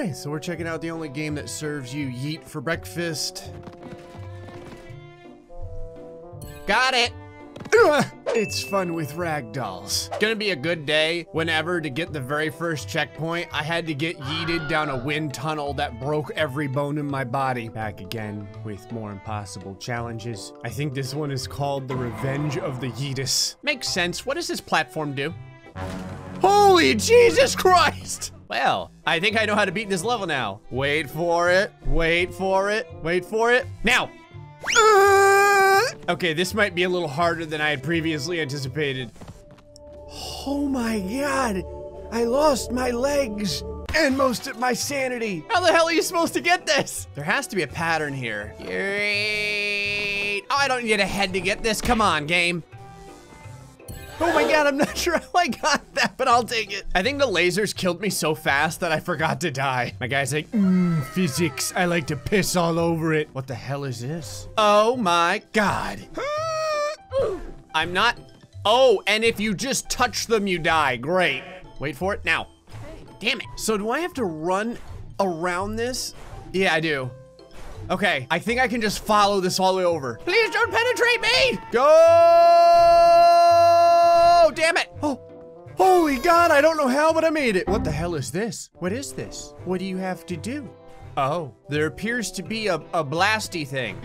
right, so we're checking out the only game that serves you yeet for breakfast. Got it. It's fun with ragdolls. Gonna be a good day whenever to get the very first checkpoint, I had to get yeeted down a wind tunnel that broke every bone in my body. Back again with more impossible challenges. I think this one is called The Revenge of the Yeetus. Makes sense. What does this platform do? Holy Jesus Christ! Well, I think I know how to beat this level now. Wait for it, wait for it, wait for it. Now! Uh, okay, this might be a little harder than I had previously anticipated. Oh my god! I lost my legs and most of my sanity. How the hell are you supposed to get this? There has to be a pattern here. Yeet. Oh, I don't need a head to get this. Come on, game. Oh my god, I'm not sure how I got that, but I'll take it. I think the lasers killed me so fast that I forgot to die. My guy's like, mmm, physics. I like to piss all over it. What the hell is this? Oh my god. I'm not. Oh, and if you just touch them, you die. Great. Wait for it now. Damn it. So do I have to run around this? Yeah, I do. Okay, I think I can just follow this all the way over. Please don't penetrate me! Go! Oh, damn it! Oh, holy God, I don't know how, but I made it. What the hell is this? What is this? What do you have to do? Oh, there appears to be a, a blasty thing.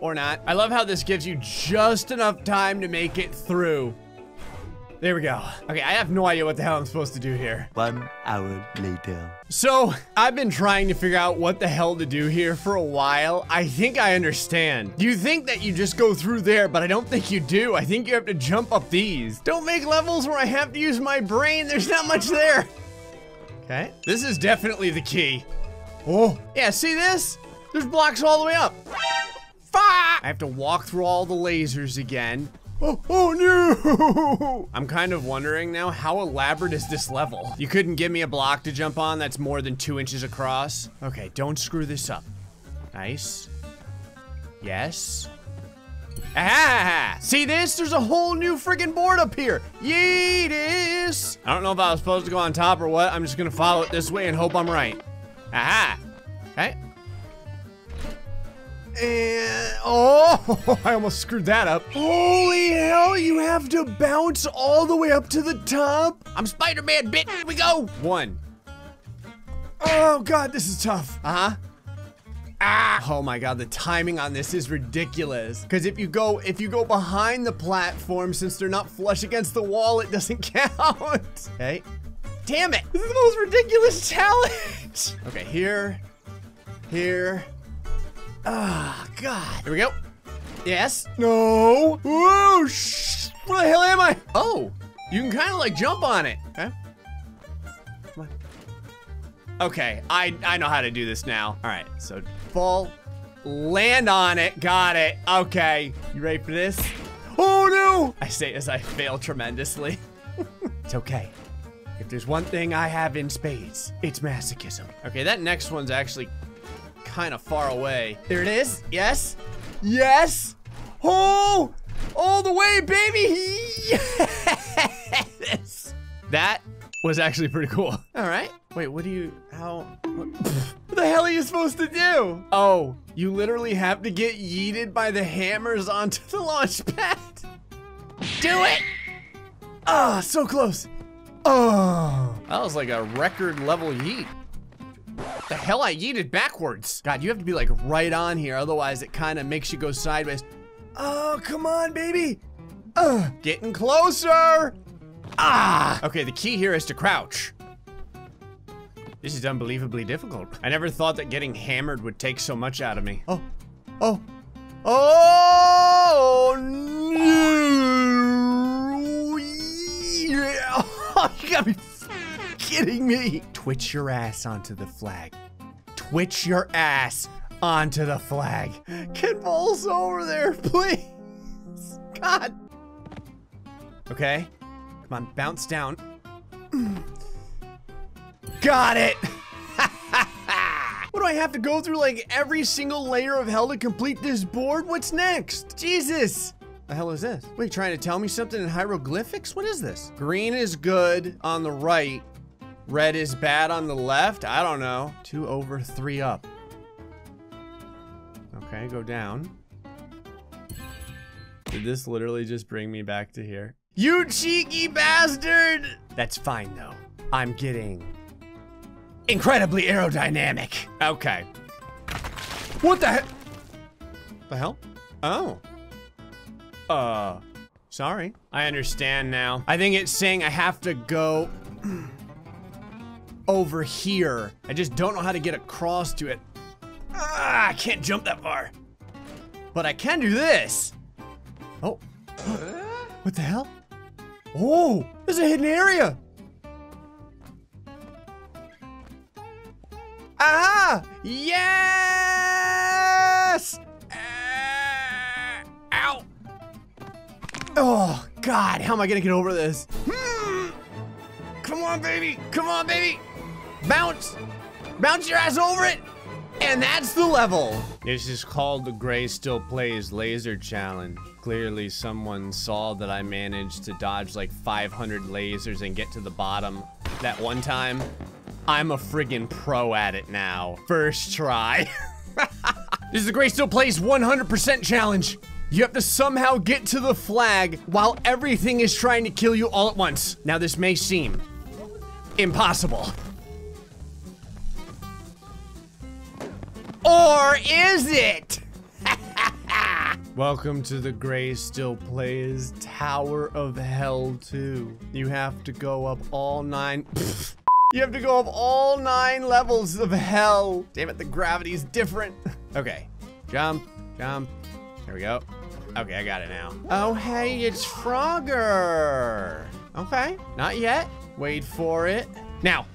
Or not. I love how this gives you just enough time to make it through. There we go. Okay, I have no idea what the hell I'm supposed to do here. One hour later. So, I've been trying to figure out what the hell to do here for a while. I think I understand. You think that you just go through there, but I don't think you do. I think you have to jump up these. Don't make levels where I have to use my brain. There's not much there. Okay. This is definitely the key. Oh, yeah, see this? There's blocks all the way up. Fuck! I have to walk through all the lasers again. Oh, oh no! I'm kind of wondering now, how elaborate is this level? You couldn't give me a block to jump on that's more than two inches across? Okay, don't screw this up. Nice. Yes. Ah! See this? There's a whole new friggin' board up here. Yeetus! I don't know if I was supposed to go on top or what. I'm just gonna follow it this way and hope I'm right. Aha! Okay. And, oh, I almost screwed that up. Holy hell, you have to bounce all the way up to the top? I'm Spider-Man, bit, here we go. One. Oh God, this is tough. Uh-huh. Ah! Oh my god, the timing on this is ridiculous. Because if you go if you go behind the platform, since they're not flush against the wall, it doesn't count. Okay. Damn it! This is the most ridiculous challenge! Okay, here, here, Ah, God. Here we go. Yes. No. Whoa, shh. Where the hell am I? Oh, you can kind of like jump on it. Okay. Come on. Okay, I, I know how to do this now. All right, so fall, land on it. Got it. Okay, you ready for this? Oh no! I say as I fail tremendously. it's okay. If there's one thing I have in spades, it's masochism. Okay, that next one's actually kind of far away. There it is. Yes. Yes. Oh, all the way, baby. Yes. That was actually pretty cool. All right. Wait, what do you, how, what, what the hell are you supposed to do? Oh, you literally have to get yeeted by the hammers onto the launch pad. Do it. Ah, so close. Oh. That was like a record level yeet. The hell I yeeted backwards. God, you have to be like right on here, otherwise it kind of makes you go sideways. Oh, come on, baby. Ugh, getting closer. Ah! Okay, the key here is to crouch. This is unbelievably difficult. I never thought that getting hammered would take so much out of me. Oh, oh, oh, no. Yeah. You gotta be kidding me. Twitch your ass onto the flag. Twitch your ass onto the flag. Get balls over there, please. God. Okay. Come on, bounce down. Got it. what do I have to go through like every single layer of hell to complete this board? What's next? Jesus. The hell is this? Wait, trying to tell me something in hieroglyphics? What is this? Green is good on the right. Red is bad on the left? I don't know. Two over, three up. Okay, go down. Did this literally just bring me back to here? You cheeky bastard! That's fine though. I'm getting incredibly aerodynamic. Okay. What the heck? The hell? Oh. Uh, sorry. I understand now. I think it's saying I have to go over here. I just don't know how to get across to it. Ah, I can't jump that far. But I can do this. Oh. What the hell? Oh, there's a hidden area. Ah! Yes! Ah, ow! Oh, God, how am I gonna get over this? Hmm. Come on, baby! Come on, baby! Bounce! Bounce your ass over it! And that's the level. This is called the Gray Still Plays Laser Challenge. Clearly someone saw that I managed to dodge like 500 lasers and get to the bottom that one time. I'm a friggin' pro at it now. First try. this is the Gray Still Plays 100% challenge. You have to somehow get to the flag while everything is trying to kill you all at once. Now this may seem impossible. Or is it? Welcome to the Gray Still Plays Tower of Hell 2. You have to go up all nine. you have to go up all nine levels of hell. Damn it, the gravity's different. okay, jump, jump. There we go. Okay, I got it now. Oh, hey, it's Frogger. Okay, not yet. Wait for it. Now.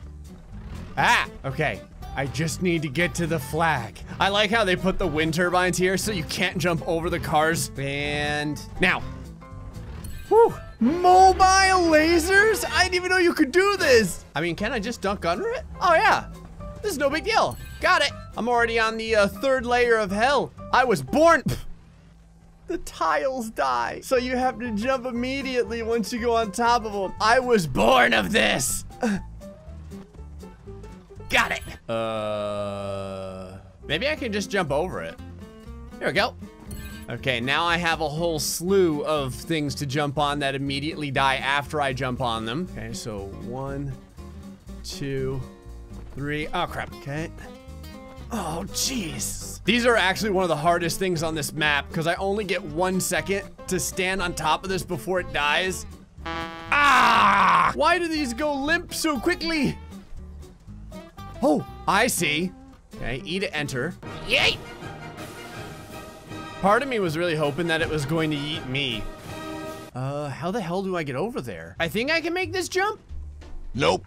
Ah, okay. I just need to get to the flag. I like how they put the wind turbines here so you can't jump over the cars. And now. Whew. Mobile lasers? I didn't even know you could do this. I mean, can I just dunk under it? Oh yeah, this is no big deal. Got it. I'm already on the uh, third layer of hell. I was born. The tiles die, so you have to jump immediately once you go on top of them. I was born of this. Got it. Uh, maybe I can just jump over it. There we go. Okay, now I have a whole slew of things to jump on that immediately die after I jump on them. Okay, so one, two, three. Oh, crap. Okay. Oh, jeez. These are actually one of the hardest things on this map because I only get one second to stand on top of this before it dies. Ah! Why do these go limp so quickly? Oh, I see. Okay, E to enter. Yay! Part of me was really hoping that it was going to eat me. Uh, how the hell do I get over there? I think I can make this jump? Nope.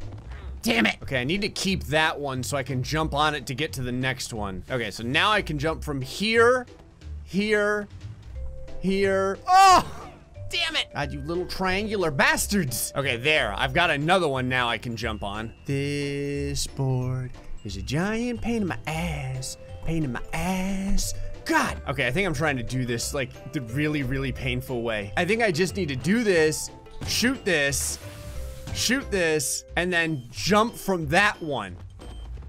Damn it. Okay, I need to keep that one so I can jump on it to get to the next one. Okay, so now I can jump from here, here, here. Oh! Damn it! God, you little triangular bastards. Okay, there. I've got another one now I can jump on. This board is a giant pain in my ass. Pain in my ass. God. Okay, I think I'm trying to do this like the really, really painful way. I think I just need to do this, shoot this, shoot this, and then jump from that one.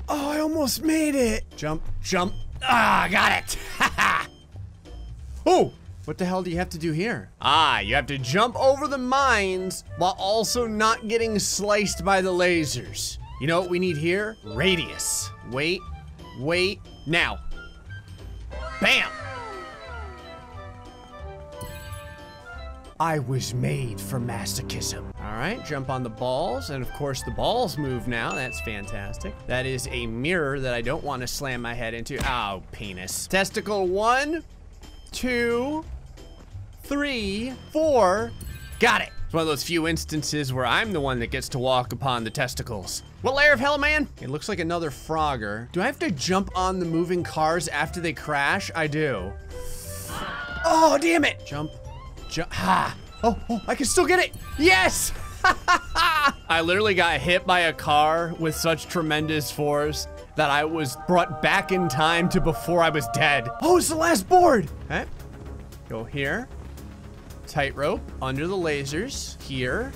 Oh, I almost made it. Jump, jump. Ah, got it. oh, what the hell do you have to do here? Ah, you have to jump over the mines while also not getting sliced by the lasers. You know what we need here? Radius. Wait, wait, now. Bam! I was made for masochism. All right, jump on the balls, and of course the balls move now. That's fantastic. That is a mirror that I don't want to slam my head into. Oh, penis. Testicle one, two, three, four. Got it. It's one of those few instances where I'm the one that gets to walk upon the testicles. What layer of hell, man? It looks like another Frogger. Do I have to jump on the moving cars after they crash? I do. Oh, damn it. Jump, jump, ha. Oh, oh, I can still get it. Yes. I literally got hit by a car with such tremendous force that I was brought back in time to before I was dead. Oh, it's the last board. Okay. Go here. Tightrope under the lasers. Here.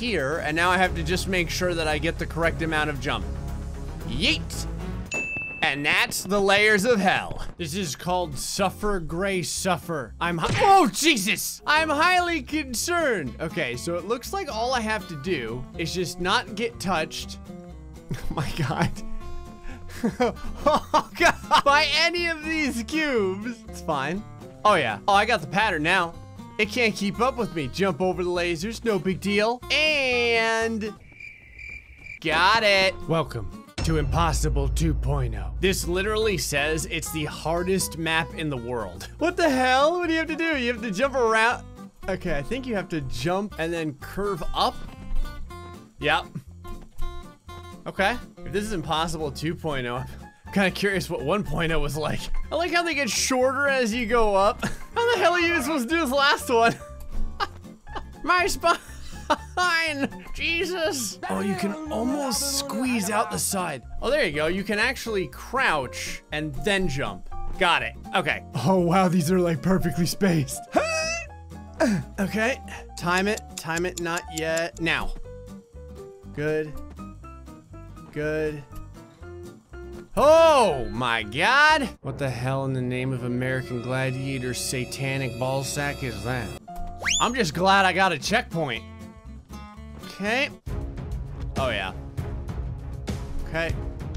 here, and now I have to just make sure that I get the correct amount of jump. Yeet! And that's the layers of hell. This is called Suffer Gray Suffer. I'm Oh, Jesus! I'm highly concerned. Okay, so it looks like all I have to do is just not get touched. Oh my God. oh God. By any of these cubes. It's fine. Oh yeah. Oh, I got the pattern now. It can't keep up with me. Jump over the lasers, no big deal. And... Got it. Welcome to Impossible 2.0. This literally says it's the hardest map in the world. What the hell? What do you have to do? You have to jump around. Okay, I think you have to jump and then curve up. Yep. Okay. If this is Impossible 2.0, I'm kind of curious what 1.0 was like. I like how they get shorter as you go up. How the hell are you supposed to do this last one? My spine! Jesus! Oh, you can almost squeeze out the side. Oh, there you go. You can actually crouch and then jump. Got it. Okay. Oh, wow. These are like perfectly spaced. okay. Time it. Time it. Not yet. Now. Good. Good. Oh my god! What the hell in the name of American Gladiator satanic ballsack is that? I'm just glad I got a checkpoint. Okay. Oh yeah. Okay.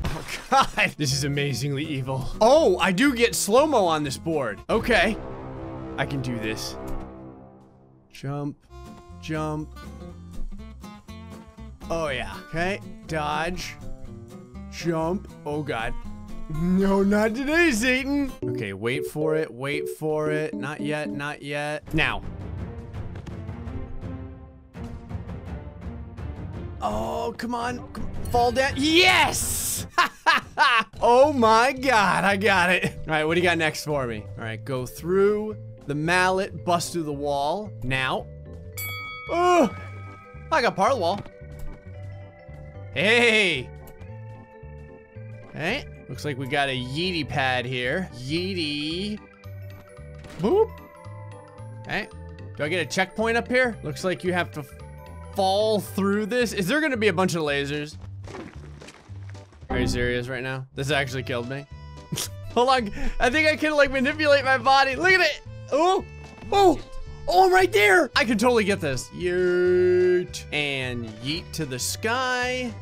Oh god, this is amazingly evil. Oh, I do get slow-mo on this board. Okay. I can do this. Jump, jump. Oh yeah, okay. Dodge, jump. Oh god. No, not today, Satan. Okay, wait for it, wait for it. Not yet, not yet. Now. Oh, come on. Fall down. Yes! oh my god, I got it. All right, what do you got next for me? All right, go through the mallet, bust through the wall. Now. Oh, I got part of the wall. Hey. Hey, looks like we got a Yeety pad here. Yeety. Boop. Okay. Do I get a checkpoint up here? Looks like you have to fall through this. Is there gonna be a bunch of lasers? Are you serious right now? This actually killed me. Hold on. I think I can like manipulate my body. Look at it. Oh, oh, oh, I'm right there. I can totally get this. Yeet. And yeet to the sky.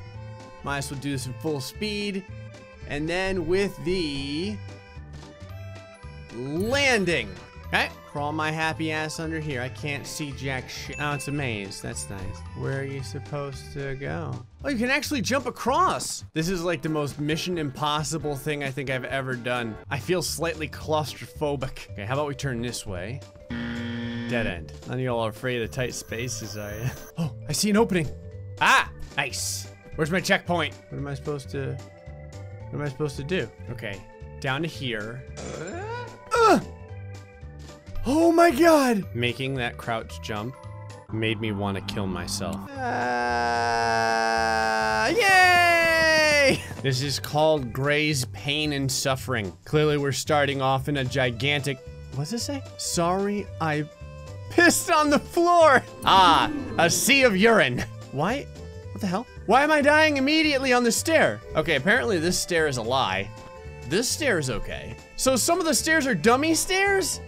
Might as well do this in full speed. And then with the landing. Okay, crawl my happy ass under here. I can't see jack shit. Oh, it's a maze. That's nice. Where are you supposed to go? Oh, you can actually jump across. This is like the most mission impossible thing I think I've ever done. I feel slightly claustrophobic. Okay, how about we turn this way? Dead end. None of y'all are afraid of tight spaces, are you? Oh, I see an opening. Ah, nice. Where's my checkpoint? What am I supposed to, what am I supposed to do? Okay, down to here. Uh, Oh my god! Making that crouch jump made me want to kill myself. Uh, yay! This is called Gray's Pain and Suffering. Clearly we're starting off in a gigantic... What's this say? Sorry, I pissed on the floor! Ah, a sea of urine. Why? What the hell? Why am I dying immediately on the stair? Okay, apparently this stair is a lie. This stair is okay. So some of the stairs are dummy stairs?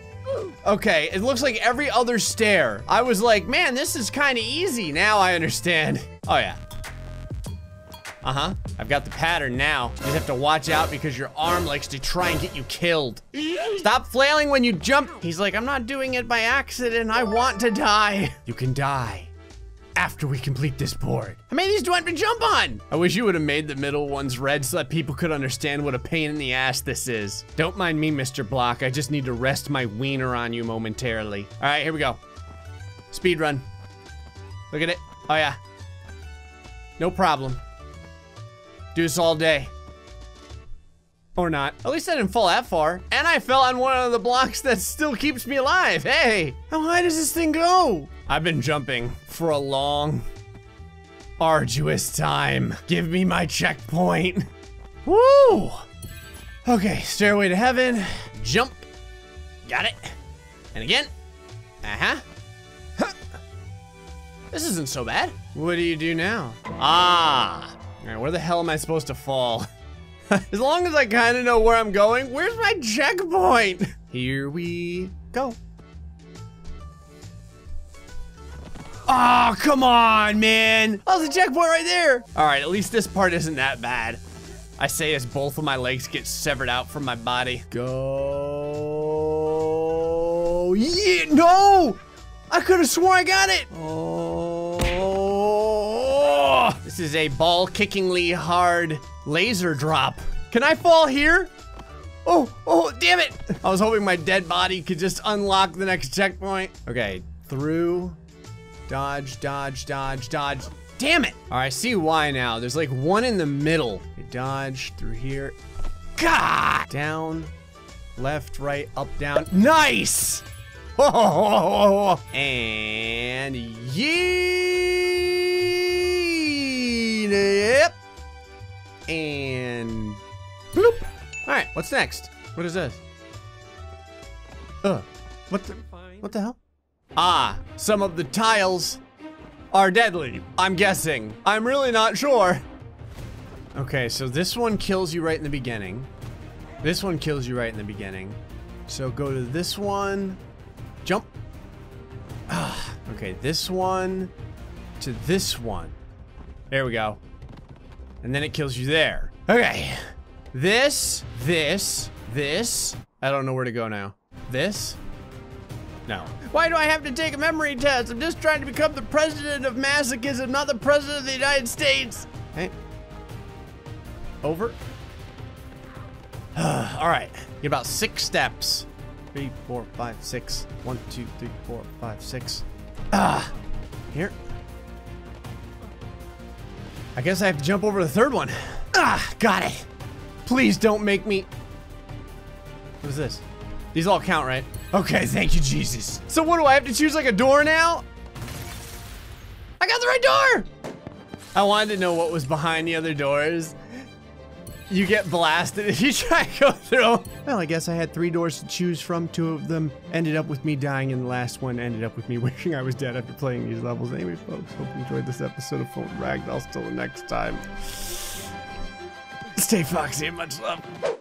Okay, it looks like every other stair. I was like, man, this is kind of easy. Now I understand. Oh, yeah. Uh-huh. I've got the pattern now. You just have to watch out because your arm likes to try and get you killed. Stop flailing when you jump. He's like, I'm not doing it by accident. I want to die. You can die after we complete this board. How many of these do I have to jump on? I wish you would have made the middle ones red so that people could understand what a pain in the ass this is. Don't mind me, Mr. Block. I just need to rest my wiener on you momentarily. All right, here we go. Speed run. Look at it. Oh, yeah. No problem. Do this all day. Or not. At least I didn't fall that far. And I fell on one of the blocks that still keeps me alive. Hey, how high does this thing go? I've been jumping for a long, arduous time. Give me my checkpoint. Woo! Okay, stairway to heaven. Jump. Got it. And again. Uh-huh. Huh. This isn't so bad. What do you do now? Ah. All right, where the hell am I supposed to fall? as long as I kind of know where I'm going, where's my checkpoint? Here we go. Oh, come on, man. That was a checkpoint right there. All right, at least this part isn't that bad. I say as both of my legs get severed out from my body. Go. Yeah, no! I could have sworn I got it. Oh. This is a ball kickingly hard laser drop. Can I fall here? Oh, oh, damn it. I was hoping my dead body could just unlock the next checkpoint. Okay, through Dodge, dodge, dodge, dodge. Damn it! All right, I see why now. There's like one in the middle. Dodge through here. God! Down, left, right, up, down. Nice! Oh, and yeet! And bloop. All right, what's next? What is this? Uh, what the, what the hell? Ah, some of the tiles are deadly, I'm guessing. I'm really not sure. Okay, so this one kills you right in the beginning. This one kills you right in the beginning. So go to this one, jump. Ah, okay, this one to this one. There we go. And then it kills you there. Okay. This, this, this. I don't know where to go now. This, no. Why do I have to take a memory test? I'm just trying to become the president of masochism, not the president of the United States. Hey. Over. All right. Get about six steps. Three, four, five, six. One, two, three, four, five, six. Ah. Here. I guess I have to jump over the third one. Ah, got it. Please don't make me. What is this? These all count, right? Okay, thank you, Jesus. So what do I have to choose like a door now? I got the right door! I wanted to know what was behind the other doors. You get blasted if you try to go through. Well, I guess I had three doors to choose from. Two of them ended up with me dying, and the last one ended up with me wishing I was dead after playing these levels. Anyway, folks, hope you enjoyed this episode of Phone Ragdoll. Till the next time. Stay foxy and much love.